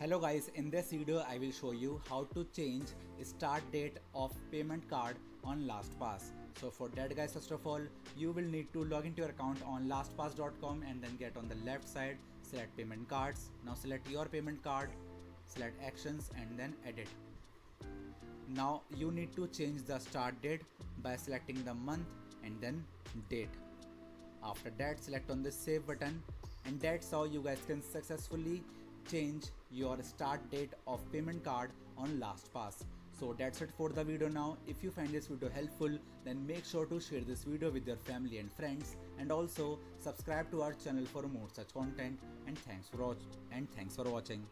Hello guys, in this video I will show you how to change start date of payment card on LastPass. So for that guys first of all you will need to log into your account on lastpass.com and then get on the left side select payment cards. Now select your payment card, select actions and then edit. Now you need to change the start date by selecting the month and then date. After that select on the save button and that's how you guys can successfully change your start date of payment card on LastPass. So that's it for the video now. If you find this video helpful then make sure to share this video with your family and friends and also subscribe to our channel for more such content and thanks for watch and thanks for watching.